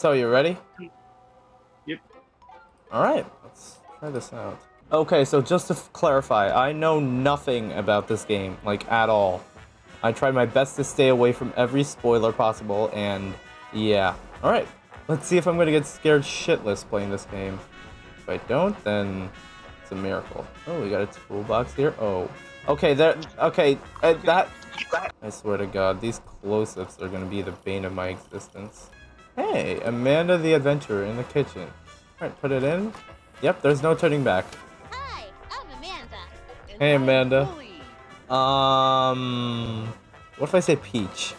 So you ready? Yep. All right, let's try this out. Okay, so just to clarify, I know nothing about this game, like at all. I tried my best to stay away from every spoiler possible, and yeah. All right, let's see if I'm gonna get scared shitless playing this game. If I don't, then it's a miracle. Oh, we got a toolbox here. Oh, okay, there. Okay, uh, that. I swear to God, these close-ups are gonna be the bane of my existence. Hey, Amanda the Adventurer in the kitchen. Alright, put it in. Yep, there's no turning back. Hi, I'm Amanda. Hey, Amanda. Um, what if I say peach?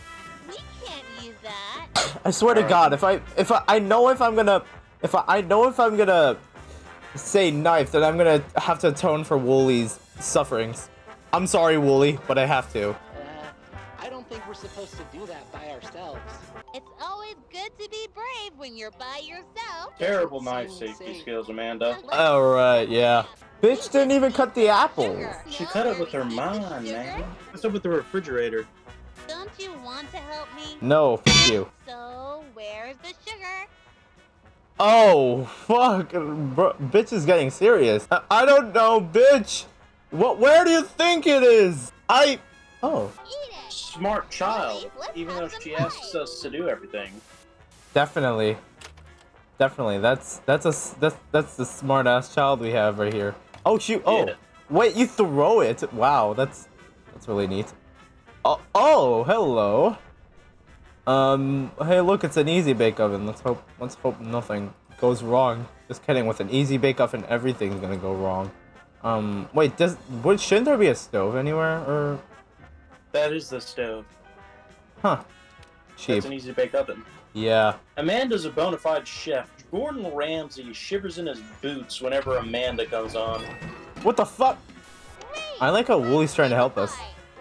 We can't use that. I swear to God, if I if I, I know if I'm gonna if I, I know if I'm gonna say knife, then I'm gonna have to atone for Wooly's sufferings. I'm sorry, Wooly, but I have to. Uh, I don't think we're supposed to do that by ourselves. It's always good to be brave when you're by yourself. Terrible knife safety same. skills, Amanda. All right, yeah. Bitch didn't even cut the apple. Sugar. She No cut it with her dirty mind, sugar? man. What's up with the refrigerator? Don't you want to help me? No, fuck you. So, where's the sugar? Oh, fuck. Bro, bitch is getting serious. I, I don't know, bitch. What? Where do you think it is? I. Oh, Eat it. Smart child, even though she asks us to do everything. definitely. Definitely. That's that's a s- that's that's the smart ass child we have right here. Oh shoot. Oh, Yeah. wait. You throw it. Wow. That's that's really neat. Oh, oh, hello. Um. Hey, look. It's an easy bake oven. Let's hope. Let's hope nothing goes wrong. Just kidding. With an easy bake oven, everything's gonna go wrong. Um. Wait. Does would shouldn't there be a stove anywhere or? That is the stove. Huh. Cheap. That's an easy bake oven. Yeah. Amanda's a bona fide chef. Gordon Ramsay shivers in his boots whenever Amanda comes on. What the fuck? I like how Wooly's trying to help us.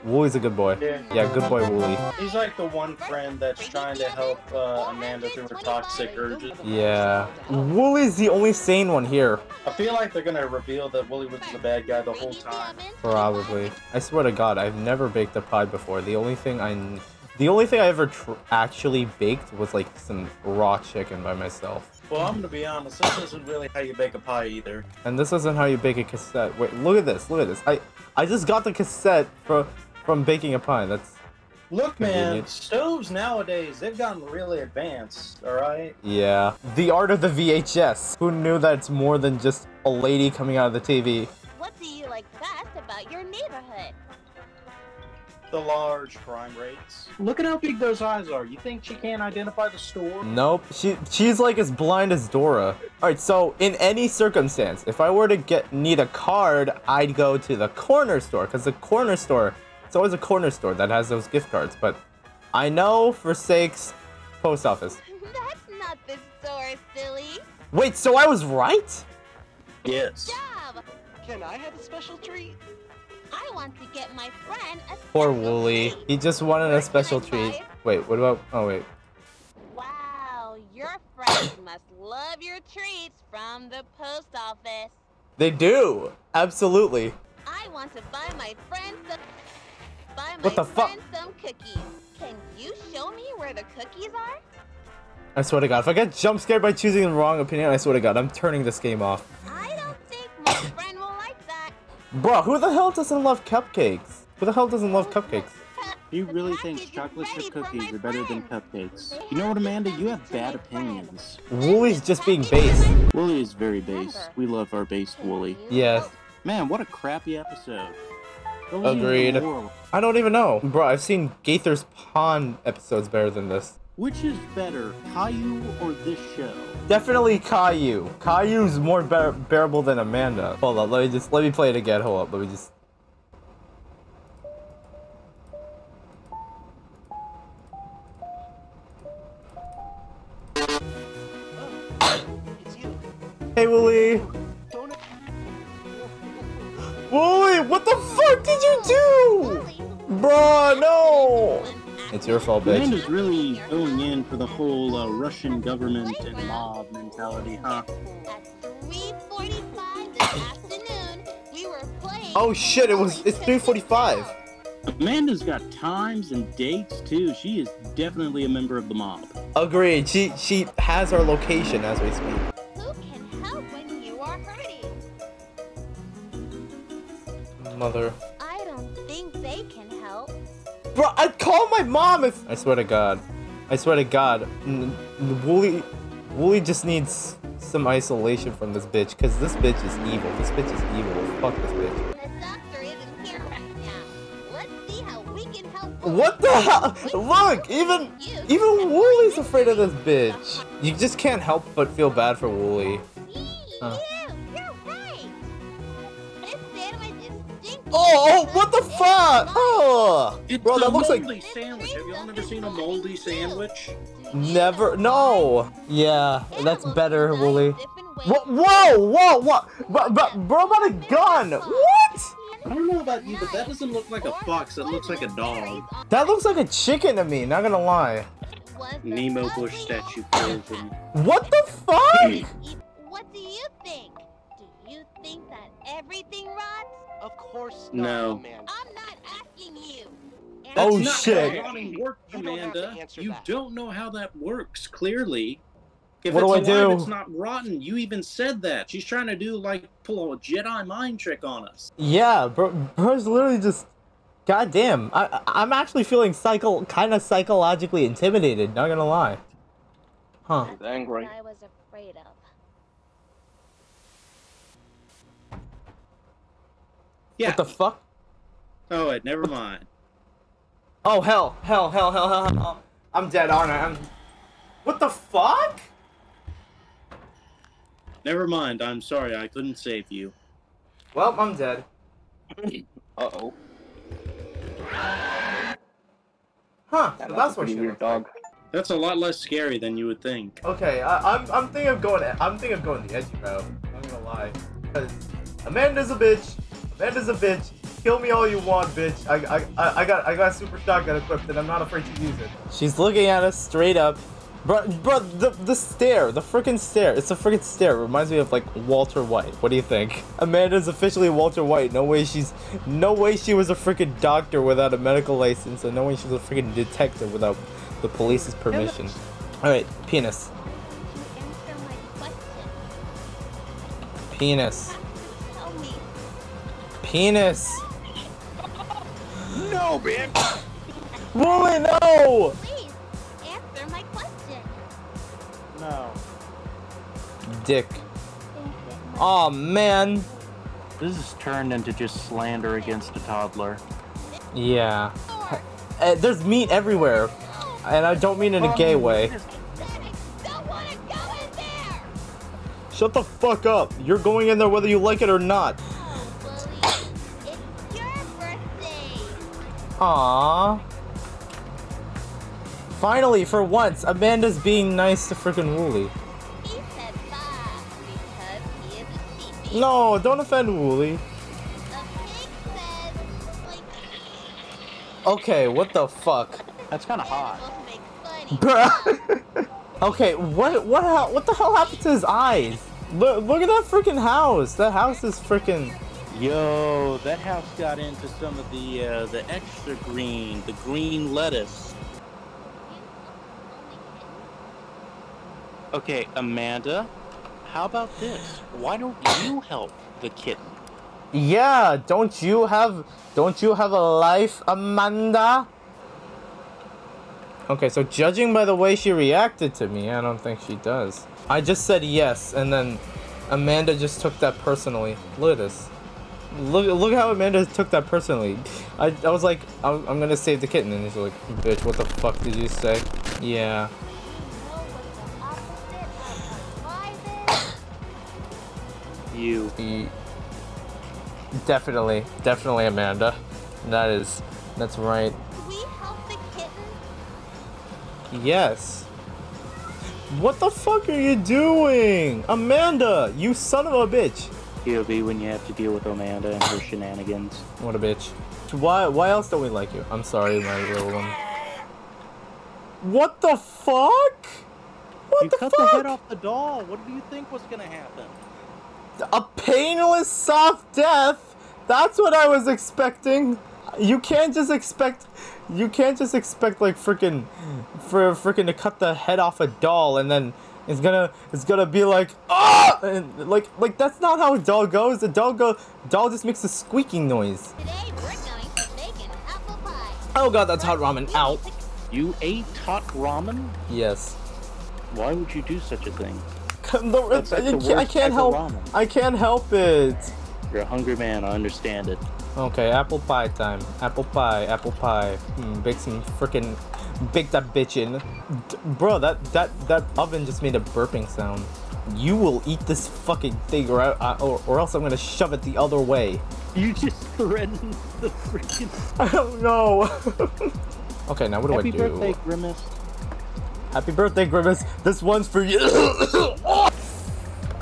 Wooly's a good boy. Yeah. Yeah, good boy, Wooly. He's like the one friend that's trying to help uh, Amanda through her toxic urges. Yeah. Wooly's the only sane one here. I feel like they're gonna reveal that Wooly was the bad guy the whole time. Probably. I swear to God, I've never baked a pie before. The only thing I, the only thing I ever tr- actually baked was like some raw chicken by myself. Well, I'm gonna be honest. This isn't really how you bake a pie either. And this isn't how you bake a cassette. Wait, look at this. Look at this. I, I just got the cassette from from baking a pie. That's Look, man, stoves nowadays they've gotten really advanced. All right. yeah. The art of the VHS. Who knew that it's more than just a lady coming out of the TV? What do you like best about your neighborhood? The large crime rates. Look at how big those eyes are. You think she can't identify the store? Nope. She she's like as blind as Dora. Alright, so in any circumstance, if I were to get need a card, I'd go to the corner store, because the corner store, it's always a corner store that has those gift cards, but I know for sakes, post office. That's not the store, silly. Wait, so I was right? Yes. Job. Can I have a special treat? I want to get my friend a Poor special Wooly. treat. He just wanted Where a special treat. Wait, what about oh wait. Wow, your friends must love your treats from the post office. They do! Absolutely. I want to buy my friend some buy my What the fuck? some cookies. Can you show me where the cookies are? I swear to god, if I get jump scared by choosing the wrong opinion, I swear to god, I'm turning this game off. I don't think my friend will like that. Bro, who the hell doesn't love cupcakes? Who the hell doesn't love cupcakes? He The really think thinks is chocolate chip cookies are better than cupcakes. You know what, Amanda? You have bad opinions. Wooly's just being base. Wooly is very base. We love our base Wooly. Yes. Man, what a crappy episode. Agreed. I don't even know. Bro, I've seen Gaither's Pond episodes better than this. Which is better, Caillou or this show? Definitely Caillou. Caillou's more bear- bearable than Amanda. Hold on, let me just let me play it again. Hold up, let me just. Oh, it's. Hey, Wooly. Don't what the fuck did you do? Bruh, no. It's your fault, bitch. Amanda's really going in for the whole uh, Russian government and mob mentality, huh? At 3:45 this afternoon, we were playing. Oh shit! It was. It's 3:45. Amanda's got times and dates too. She is definitely a member of the mob. Agreed. She she has our location as we speak. Mother. I don't think they can help. Bro, I'd call my mom if. I swear to God. I swear to God. N- N- Wooly, Wooly just needs some isolation from this bitch, cause this bitch is evil. This bitch is evil. Fuck this bitch. The doctor isn't here right now. Let's see how we can help. What the hell? Look, even even Wooly's afraid of this bitch. You just can't help but feel bad for Wooly. Huh. Oh, oh, what the fuck? Oh, It's bro, a that looks like sandwich. Have y'all never seen a moldy sandwich? never. No. Yeah, that's better, Wooly. nice if and when Whoa, whoa, whoa, what? But, but, bro, about a gun. What? I don't know about you, but that doesn't look like a fox. That looks like a dog. That looks like a chicken to me. Not gonna lie. Nemo Bush statue frozen. What the fuck? What do you think? Do you think that everything rots? Of course not, No. Amanda. I'm not asking you. And Oh, That's not shit. how rotting works, You don't Amanda. You that. don't know how that works, clearly. If What it's do I do? it's not rotten. You even said that. She's trying to do, like, pull a Jedi mind trick on us. Yeah, bro, bro's literally just. God damn. I, I- I'm actually feeling psycho, kind of psychologically intimidated. Not gonna lie. Huh. That's angry. I was afraid of. Yeah. What the fuck? Oh, wait, never mind. Oh hell, hell, hell, hell, hell, hell. I'm dead, aren't I? I'm. What the fuck? Never mind. I'm sorry. I couldn't save you. Well, I'm dead. Uh oh. Huh? So that's what she weird dog. That's a lot less scary than you would think. Okay, I, I'm I'm thinking of going. I'm thinking of going the edgy route. I'm gonna lie, because Amanda's a bitch. Amanda's a bitch. Kill me all you want, bitch. I, I, I, I got I got a super shotgun equipped, and I'm not afraid to use it. She's looking at us straight up. Bro, bro, the, the stare, the freaking stare. It's a freaking stare. It reminds me of like Walter White. What do you think? Amanda's officially Walter White. No way she's, no way she was a freaking doctor without a medical license, and no way she was a freaking detective without the police's permission. All right, penis, You answer my question. penis, Tell me. Penis. No, bitch. Wooly, no! Please answer my question. No. Dick. Think it might Oh man. This has turned into just slander against a toddler. Yeah. Uh, there's meat everywhere, and I don't mean in a gay way. I don't want to go in there. Shut the fuck up. You're going in there whether you like it or not. Aww. Finally, for once, Amanda's being nice to freaking Wooly. He said bye because he is a sheepy. No, don't offend Wooly. The pig said, like, Okay, what the fuck? That's kind of hot. supposed to make funny. Bruh. okay, what what hell, what the hell happened to his eyes? Look look at that freaking house. That house is freaking Yo, that house got into some of the uh, the extra green, the green lettuce. Okay, Amanda, how about this? Why don't you help the kitten? Yeah, don't you have don't you have a life, Amanda? Okay, so judging by the way she reacted to me, I don't think she does. I just said yes, and then Amanda just took that personally. Look at this. Look, look how Amanda took that personally. I, I was like, I'm, I'm gonna save the kitten, and he's like, bitch, what the fuck did you say? Yeah. You. E- Definitely, definitely Amanda. That is, that's right. Can we help the kitten? Yes. What the fuck are you doing? Amanda, you son of a bitch. POV when you have to deal with Amanda and her shenanigans. What a bitch. Why why else don't we like you? I'm sorry, my little one. What the fuck? What You the cut fuck? the head off the doll. What do you think was gonna happen? A painless soft death? That's what I was expecting. You can't just expect, you can't just expect like freaking, for freaking to cut the head off a doll and then it's gonna, it's gonna be like, ah, and like, like that's not how a doll goes. The doll go, doll just makes a squeaking noise. Today we're going to make an apple pie. Oh god, that's hot ramen. Ow. You ate hot ramen? Yes. Why would you do such a thing? The- That's like I can't- I can't help. I can't help it. You're a hungry man, I understand it. Okay, apple pie time. Apple pie, apple pie. Hmm, bake some freaking, bake that bitch in. D- bro, that that that oven just made a burping sound. You will eat this fucking thing, or, I, I- or or else I'm gonna shove it the other way. You just threatened the freaking. I don't know. okay, now what do Happy I do? Happy birthday, Grimace. Happy birthday, Grimace. This one's for you.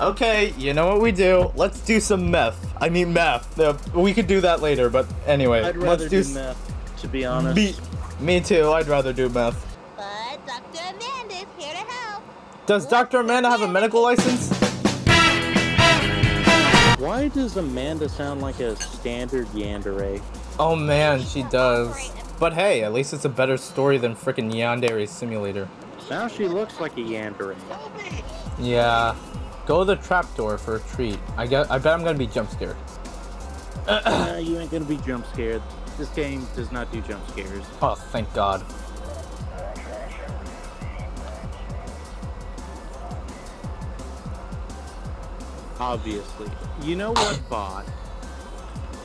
okay, you know what we do? Let's do some meth. I mean meth. Uh, we could do that later, but anyway, I'd let's rather do s- meth, to be honest. Me, me too. I'd rather do meth. But Dr. Amanda's here to help. Does Dr. Amanda have a medical license? Why does Amanda sound like a standard yandere? Oh man, she does. But hey, at least it's a better story than frickin' Yandere Simulator. Now she looks like a yandere. Yeah. Go to the trapdoor for a treat. I get. I bet I'm gonna be jump scared. uh, you ain't gonna be jump scared. This game does not do jump scares. Oh, thank God. Obviously. You know what, bot?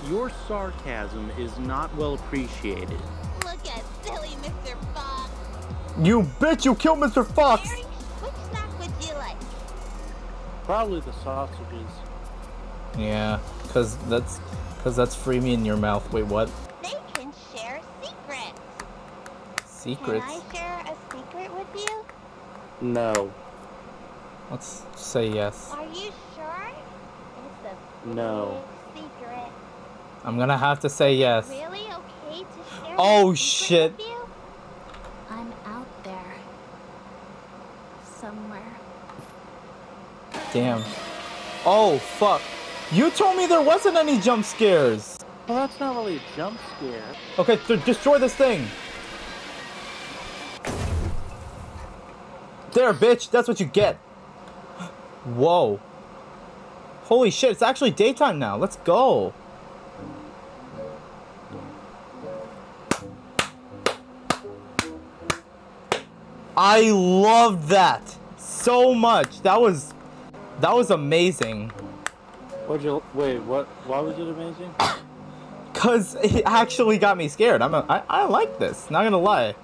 Your sarcasm is not well appreciated. Look at silly Mr. Fox. You bitch! You killed Mr. Fox. Eric, which snack would you like? Probably the sausages. Yeah, cause that's, cause that's free me in your mouth. Wait, what? They can share secrets. Secrets? Can I share a secret with you? No. Let's say yes. Are you sure? It's a No. secret. I'm gonna have to say yes. Really okay to share? Oh, shit. with you? I'm out there. Somewhere. Damn. Oh fuck. You told me there wasn't any jump scares. Well, that's not really a jump scare. Okay, th- destroy this thing. There, bitch. That's what you get. Whoa. Holy shit, it's actually daytime now. Let's go. I love that so much. That was that was amazing. What'd you wait? What? Why was it amazing? Cause it actually got me scared. I'm a, I, I like this. Not gonna lie.